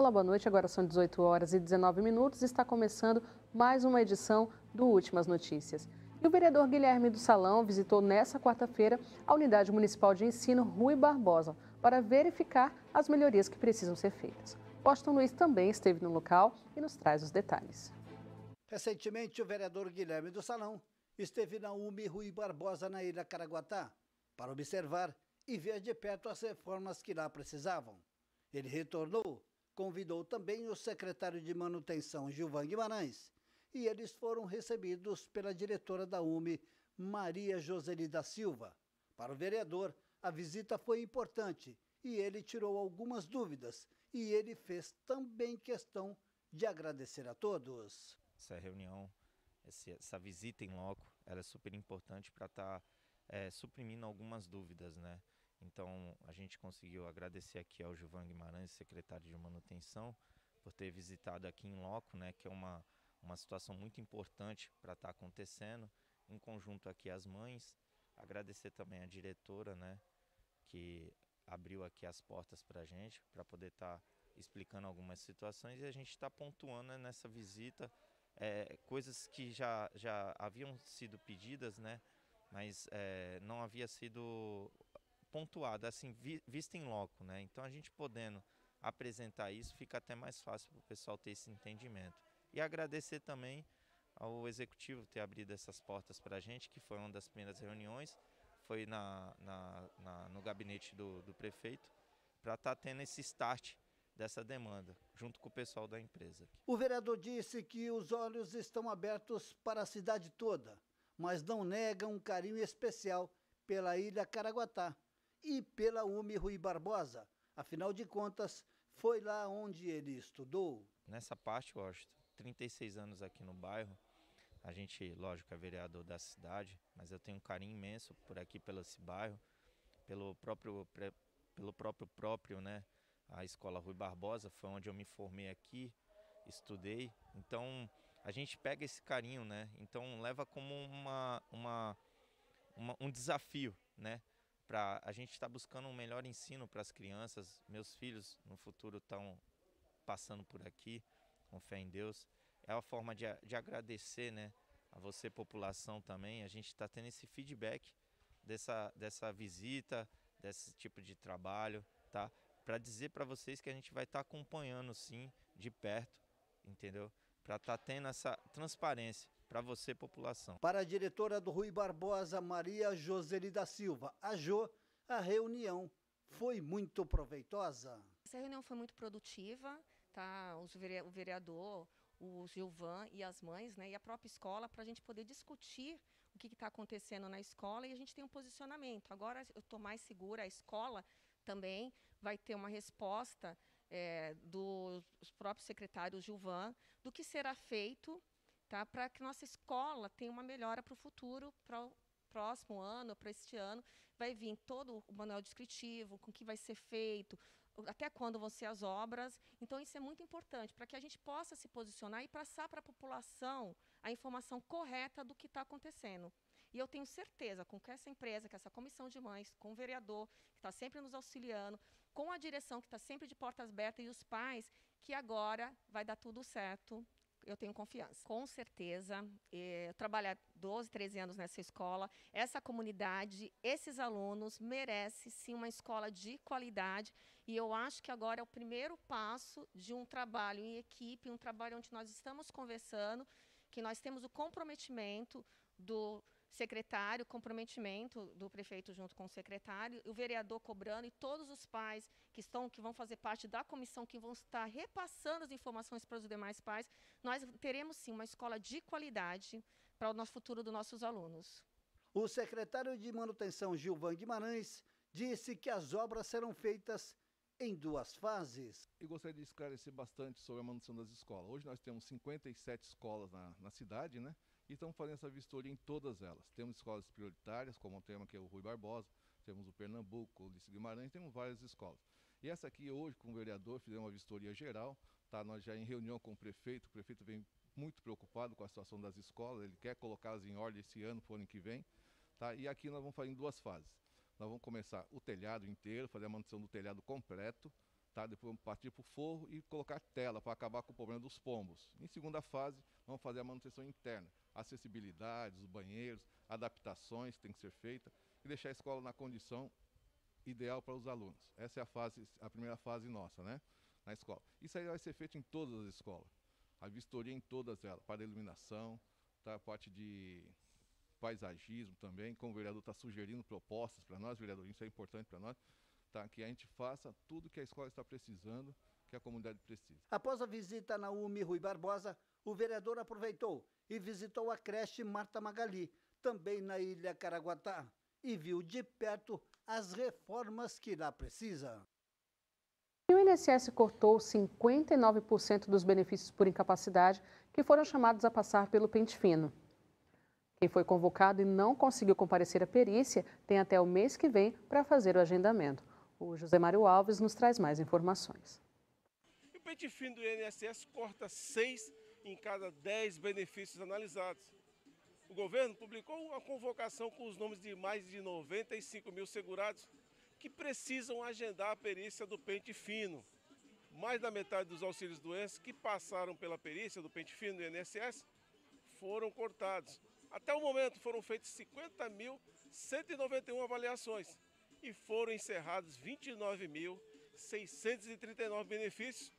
Olá, boa noite. Agora são 18 horas e 19 minutos. Está começando mais uma edição do Últimas Notícias. E o vereador Guilherme do Salão visitou nesta quarta-feira a Unidade Municipal de Ensino Rui Barbosa para verificar as melhorias que precisam ser feitas. Washington Luiz também esteve no local e nos traz os detalhes. Recentemente, o vereador Guilherme do Salão esteve na UMI Rui Barbosa, na Ilha Caraguatá, para observar e ver de perto as reformas que lá precisavam. Ele retornou, convidou também o secretário de manutenção, Gilvan Guimarães, e eles foram recebidos pela diretora da UMI, Maria Joseli da Silva. Para o vereador, a visita foi importante e ele tirou algumas dúvidas e ele fez também questão de agradecer a todos. Essa reunião, essa visita em loco, ela é super importante para estar tá, é, suprimindo algumas dúvidas, né? Então a gente conseguiu agradecer aqui ao Gilvan Guimarães, secretário de manutenção, por ter visitado aqui em loco, né? Que é uma, uma situação muito importante para estar tá acontecendo. Em conjunto aqui as mães, agradecer também a diretora, né? Que abriu aqui as portas para a gente, para poder estar tá explicando algumas situações e a gente está pontuando né, nessa visita é, coisas que já, já haviam sido pedidas, né? Mas é, não havia sido pontuada, assim, vi, vista em loco, né? Então a gente podendo apresentar isso, fica até mais fácil para o pessoal ter esse entendimento. E agradecer também ao executivo ter abrido essas portas para a gente, que foi uma das primeiras reuniões, foi na, na, na no gabinete do, do prefeito, para estar tá tendo esse start dessa demanda, junto com o pessoal da empresa. O vereador disse que os olhos estão abertos para a cidade toda, mas não nega um carinho especial pela Ilha Caraguatá e pela UMI Rui Barbosa. Afinal de contas, foi lá onde ele estudou. Nessa parte, Washington, 36 anos aqui no bairro, a gente, lógico, é vereador da cidade, mas eu tenho um carinho imenso por aqui, pelo esse bairro, pelo próprio, pelo próprio próprio, né? a escola Rui Barbosa, foi onde eu me formei aqui, estudei. Então a gente pega esse carinho, né? Então leva como uma, uma, uma um desafio, né? Para a gente estar tá buscando um melhor ensino para as crianças. Meus filhos no futuro estão passando por aqui, com fé em Deus. É uma forma de, de agradecer, né? A você, população, também. A gente está tendo esse feedback dessa, dessa visita, desse tipo de trabalho, tá? para dizer para vocês que a gente vai estar tá acompanhando sim de perto, entendeu? Para estar tá tendo essa transparência para você, população. Para a diretora do Rui Barbosa, Maria Joseli da Silva, a Jo, a reunião foi muito proveitosa. Essa reunião foi muito produtiva, tá? o vereador, o Gilvan e as mães, né, e a própria escola, para a gente poder discutir o que está acontecendo na escola e a gente tem um posicionamento. Agora eu estou mais segura, a escola também vai ter uma resposta é, dos próprios secretários Gilvan do que será feito tá, para que nossa escola tenha uma melhora para o futuro, para o próximo ano, para este ano. Vai vir todo o manual descritivo, com o que vai ser feito, até quando vão ser as obras. Então, isso é muito importante para que a gente possa se posicionar e passar para a população a informação correta do que está acontecendo. E eu tenho certeza, com que essa empresa, com essa comissão de mães, com o vereador, que está sempre nos auxiliando, com a direção que está sempre de portas abertas e os pais, que agora vai dar tudo certo. Eu tenho confiança. Com certeza, eh, eu trabalho há 12, 13 anos nessa escola. Essa comunidade, esses alunos, merecem sim uma escola de qualidade. E eu acho que agora é o primeiro passo de um trabalho em equipe, um trabalho onde nós estamos conversando, que nós temos o comprometimento do secretário, comprometimento do prefeito junto com o secretário, o vereador cobrando e todos os pais que estão que vão fazer parte da comissão que vão estar repassando as informações para os demais pais, nós teremos sim uma escola de qualidade para o nosso futuro dos nossos alunos. O secretário de manutenção Gilvan Guimarães disse que as obras serão feitas em duas fases. E gostaria de esclarecer bastante sobre a manutenção das escolas. Hoje nós temos 57 escolas na, na cidade, né? E estamos fazendo essa vistoria em todas elas. Temos escolas prioritárias, como o tema que é o Rui Barbosa, temos o Pernambuco, o Ulisses Guimarães, temos várias escolas. E essa aqui hoje, com o vereador, fizemos uma vistoria geral, tá? nós já em reunião com o prefeito, o prefeito vem muito preocupado com a situação das escolas, ele quer colocá-las em ordem esse ano, para o ano que vem. Tá? E aqui nós vamos fazer em duas fases. Nós vamos começar o telhado inteiro, fazer a manutenção do telhado completo, Tá? Depois vamos partir para o forro e colocar tela para acabar com o problema dos pombos. Em segunda fase, vamos fazer a manutenção interna, acessibilidade, os banheiros, adaptações que tem que ser feita e deixar a escola na condição ideal para os alunos. Essa é a fase, a primeira fase nossa, né? Na escola. Isso aí vai ser feito em todas as escolas. A vistoria em todas elas, para a iluminação, tá? a parte de paisagismo também, como o vereador está sugerindo propostas para nós, vereador, isso é importante para nós, tá? que a gente faça tudo que a escola está precisando, que a comunidade precisa. Após a visita na UMI Rui Barbosa, o vereador aproveitou e visitou a creche Marta Magali, também na Ilha Caraguatá, e viu de perto as reformas que lá precisa. O INSS cortou 59% dos benefícios por incapacidade que foram chamados a passar pelo pente fino. Quem foi convocado e não conseguiu comparecer à perícia tem até o mês que vem para fazer o agendamento. O José Mário Alves nos traz mais informações. O pente fino do INSS corta seis em cada dez benefícios analisados. O governo publicou uma convocação com os nomes de mais de 95 mil segurados que precisam agendar a perícia do pente fino. Mais da metade dos auxílios doenças que passaram pela perícia do pente fino do INSS foram cortados. Até o momento foram feitas 50.191 avaliações e foram encerrados 29.639 benefícios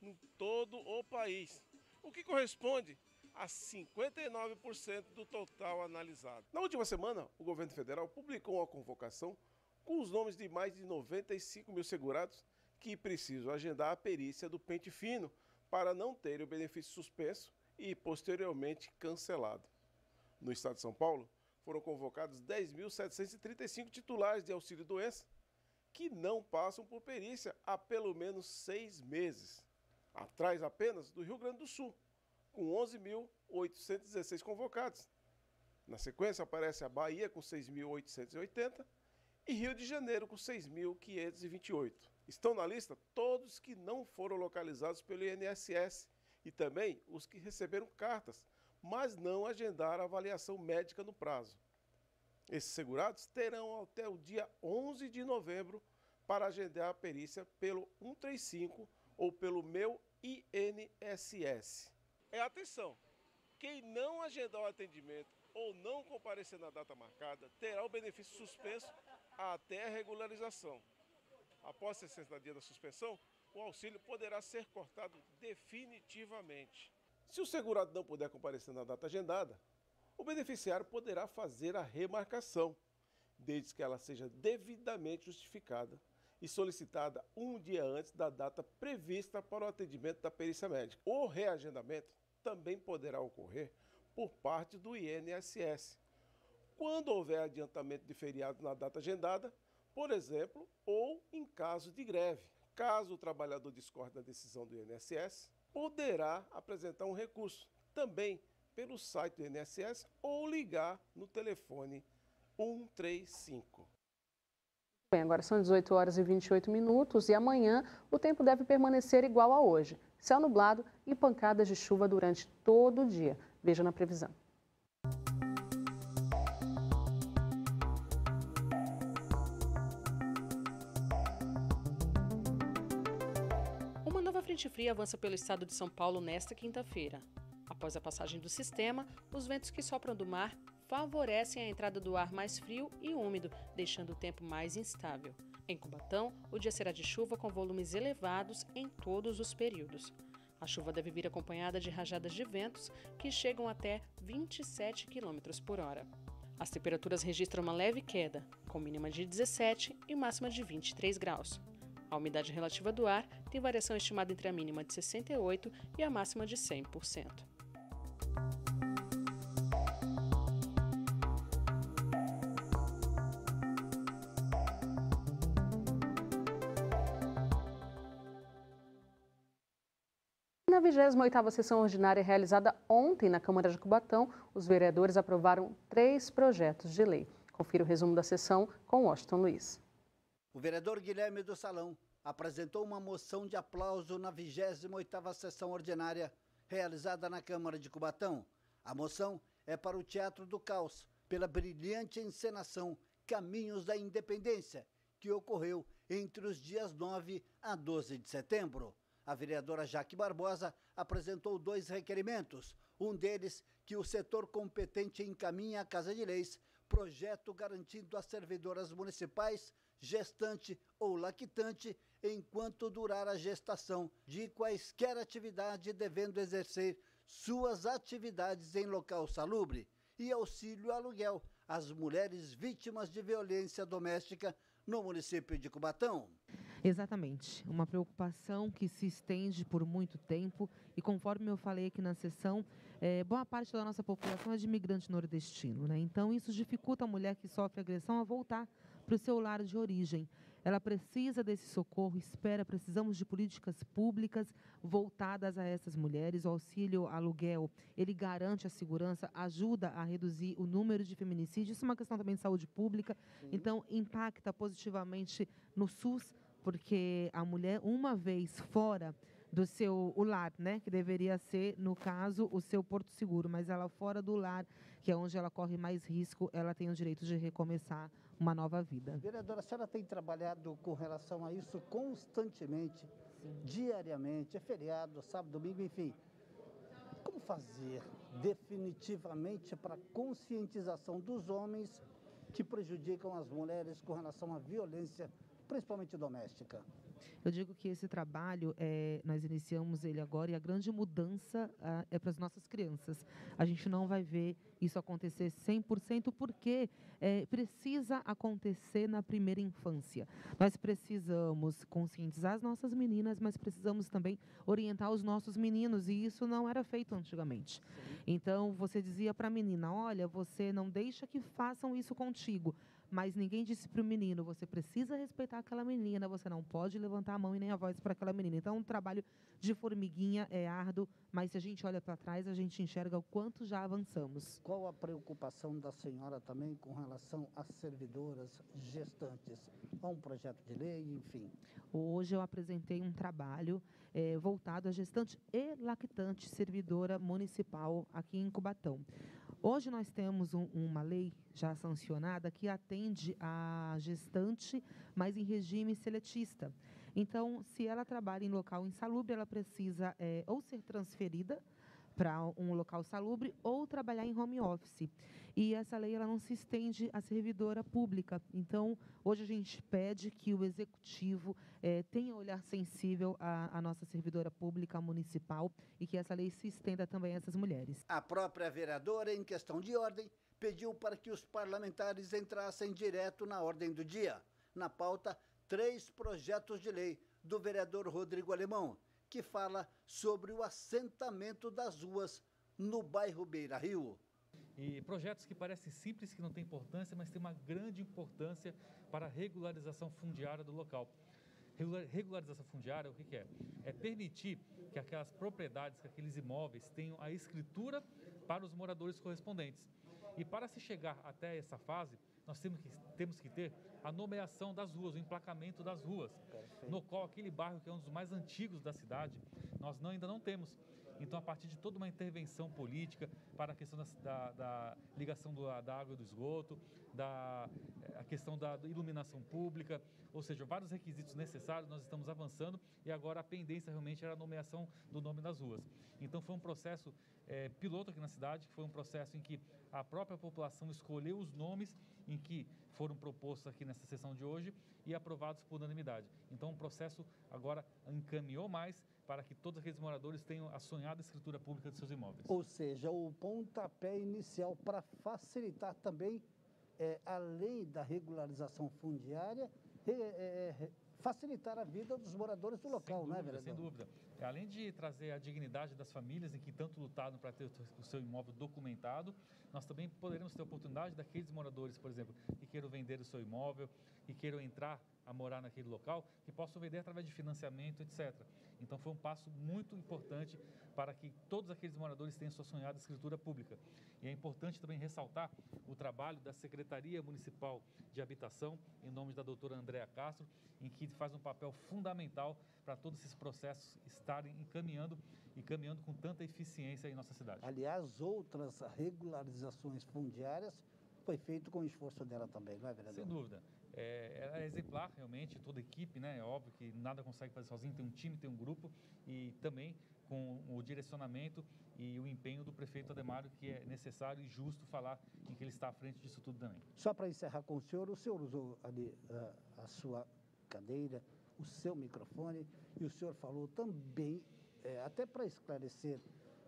em todo o país, o que corresponde a 59% do total analisado. Na última semana, o governo federal publicou uma convocação com os nomes de mais de 95 mil segurados que precisam agendar a perícia do pente fino para não terem o benefício suspenso e posteriormente cancelado. No estado de São Paulo, foram convocados 10.735 titulares de auxílio-doença que não passam por perícia há pelo menos seis meses, atrás apenas do Rio Grande do Sul, com 11.816 convocados. Na sequência aparece a Bahia com 6.880 e Rio de Janeiro com 6.528. Estão na lista todos que não foram localizados pelo INSS e também os que receberam cartas mas não agendar a avaliação médica no prazo. Esses segurados terão até o dia 11 de novembro para agendar a perícia pelo 135 ou pelo meu INSS. É atenção, quem não agendar o atendimento ou não comparecer na data marcada terá o benefício suspenso até a regularização. Após 60 dias da suspensão, o auxílio poderá ser cortado definitivamente. Se o segurado não puder comparecer na data agendada, o beneficiário poderá fazer a remarcação, desde que ela seja devidamente justificada e solicitada um dia antes da data prevista para o atendimento da perícia médica. O reagendamento também poderá ocorrer por parte do INSS, quando houver adiantamento de feriado na data agendada, por exemplo, ou em caso de greve. Caso o trabalhador discorde da decisão do INSS, poderá apresentar um recurso também pelo site do INSS ou ligar no telefone 135. Bem, agora são 18 horas e 28 minutos e amanhã o tempo deve permanecer igual a hoje. Céu nublado e pancadas de chuva durante todo o dia. Veja na previsão. Frente fria avança pelo estado de São Paulo nesta quinta-feira. Após a passagem do sistema, os ventos que sopram do mar favorecem a entrada do ar mais frio e úmido, deixando o tempo mais instável. Em Cubatão, o dia será de chuva com volumes elevados em todos os períodos. A chuva deve vir acompanhada de rajadas de ventos que chegam até 27 km por hora. As temperaturas registram uma leve queda, com mínima de 17 e máxima de 23 graus. A umidade relativa do ar tem variação estimada entre a mínima de 68% e a máxima de 100%. Na 28ª sessão ordinária realizada ontem na Câmara de Cubatão, os vereadores aprovaram três projetos de lei. Confira o resumo da sessão com Washington Luiz. O vereador Guilherme do Salão apresentou uma moção de aplauso na 28ª sessão ordinária realizada na Câmara de Cubatão. A moção é para o Teatro do Caos, pela brilhante encenação Caminhos da Independência, que ocorreu entre os dias 9 a 12 de setembro. A vereadora Jaque Barbosa apresentou dois requerimentos. Um deles, que o setor competente encaminhe à Casa de Leis projeto garantindo às servidoras municipais, gestante ou lactante, enquanto durar a gestação, de quaisquer atividade devendo exercer suas atividades em local salubre, e auxílio aluguel às mulheres vítimas de violência doméstica no município de Cubatão. Exatamente, uma preocupação que se estende por muito tempo e conforme eu falei aqui na sessão, é, boa parte da nossa população é de imigrante nordestino, né? Então isso dificulta a mulher que sofre agressão a voltar para o seu lar de origem. Ela precisa desse socorro, espera, precisamos de políticas públicas voltadas a essas mulheres. O auxílio aluguel, ele garante a segurança, ajuda a reduzir o número de feminicídios. Isso é uma questão também de saúde pública, Sim. então impacta positivamente no SUS, porque a mulher, uma vez fora do seu o lar, né, que deveria ser, no caso, o seu porto seguro, mas ela fora do lar, que é onde ela corre mais risco, ela tem o direito de recomeçar uma nova vida. Vereadora, a senhora tem trabalhado com relação a isso constantemente, Sim. diariamente, é feriado, sábado, domingo, enfim. Como fazer definitivamente para a conscientização dos homens que prejudicam as mulheres com relação à violência, principalmente doméstica? Eu digo que esse trabalho, é, nós iniciamos ele agora e a grande mudança ah, é para as nossas crianças. A gente não vai ver isso acontecer 100% porque é, precisa acontecer na primeira infância. Nós precisamos conscientizar as nossas meninas, mas precisamos também orientar os nossos meninos e isso não era feito antigamente. Então, você dizia para a menina, olha, você não deixa que façam isso contigo mas ninguém disse para o menino: você precisa respeitar aquela menina, você não pode levantar a mão e nem a voz para aquela menina. Então, um trabalho de formiguinha é árduo, mas se a gente olha para trás, a gente enxerga o quanto já avançamos. Qual a preocupação da senhora também com relação às servidoras gestantes? Há um projeto de lei, enfim? Hoje eu apresentei um trabalho é, voltado à gestante e lactante servidora municipal aqui em Cubatão. Hoje nós temos um, uma lei já sancionada que atende a gestante, mas em regime seletista. Então, se ela trabalha em local insalubre, ela precisa é, ou ser transferida para um local salubre ou trabalhar em home office. E essa lei ela não se estende à servidora pública. Então, hoje a gente pede que o executivo é, tenha olhar sensível à, à nossa servidora pública municipal e que essa lei se estenda também a essas mulheres. A própria vereadora, em questão de ordem, pediu para que os parlamentares entrassem direto na ordem do dia. Na pauta, três projetos de lei do vereador Rodrigo Alemão, que fala sobre o assentamento das ruas no bairro Beira Rio. E projetos que parecem simples, que não têm importância, mas têm uma grande importância para a regularização fundiária do local. Regularização fundiária, o que, que é? É permitir que aquelas propriedades, que aqueles imóveis tenham a escritura para os moradores correspondentes. E para se chegar até essa fase, nós temos que, temos que ter a nomeação das ruas, o emplacamento das ruas. Perfeito. No qual aquele bairro que é um dos mais antigos da cidade, nós não, ainda não temos. Então, a partir de toda uma intervenção política para a questão da, da ligação do, da água e do esgoto, da, a questão da iluminação pública, ou seja, vários requisitos necessários, nós estamos avançando e agora a pendência realmente era a nomeação do nome das ruas. Então, foi um processo é, piloto aqui na cidade, foi um processo em que a própria população escolheu os nomes em que foram propostos aqui nessa sessão de hoje e aprovados por unanimidade. Então, o processo agora encaminhou mais para que todos aqueles moradores tenham a sonhada escritura pública de seus imóveis. Ou seja, o pontapé inicial para facilitar também, é, além da regularização fundiária, é, é, facilitar a vida dos moradores do local, né, dúvida, Sem dúvida. Além de trazer a dignidade das famílias em que tanto lutaram para ter o seu imóvel documentado, nós também poderemos ter a oportunidade daqueles moradores, por exemplo, que queiram vender o seu imóvel, que queiram entrar a morar naquele local, que possam vender através de financiamento, etc. Então foi um passo muito importante para que todos aqueles moradores tenham sua sonhada escritura pública. E é importante também ressaltar o trabalho da Secretaria Municipal de Habitação, em nome da doutora Andréa Castro, em que faz um papel fundamental para todos esses processos estarem encaminhando e caminhando com tanta eficiência em nossa cidade. Aliás, outras regularizações fundiárias foi feito com o esforço dela também, não é, vereador? Sem dúvida. É, é exemplar, realmente, toda a equipe, né? É óbvio que nada consegue fazer sozinho, tem um time, tem um grupo e também com o direcionamento e o empenho do prefeito Ademário, que é necessário e justo falar em que ele está à frente disso tudo também. Só para encerrar com o senhor, o senhor usou ali uh, a sua cadeira, o seu microfone e o senhor falou também, é, até para esclarecer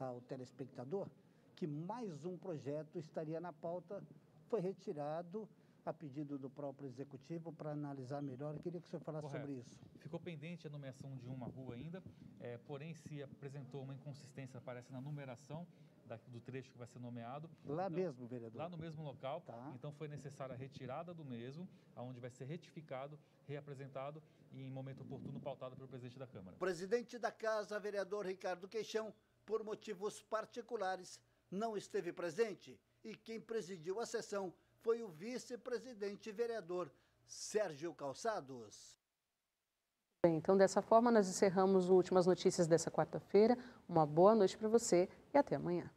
ao telespectador, que mais um projeto estaria na pauta, foi retirado a pedido do próprio executivo para analisar melhor. Eu queria que o senhor falasse Correto. sobre isso. Ficou pendente a nomeação de uma rua ainda, é, porém se apresentou uma inconsistência, parece, na numeração da, do trecho que vai ser nomeado. Lá então, mesmo, vereador? Lá no mesmo local. Tá. Então foi necessária a retirada do mesmo, aonde vai ser retificado, reapresentado e em momento oportuno pautado pelo presidente da Câmara. Presidente da Casa, vereador Ricardo Queixão, por motivos particulares, não esteve presente e quem presidiu a sessão foi o vice-presidente vereador Sérgio Calçados. Bem, então dessa forma nós encerramos as últimas notícias dessa quarta-feira. Uma boa noite para você e até amanhã.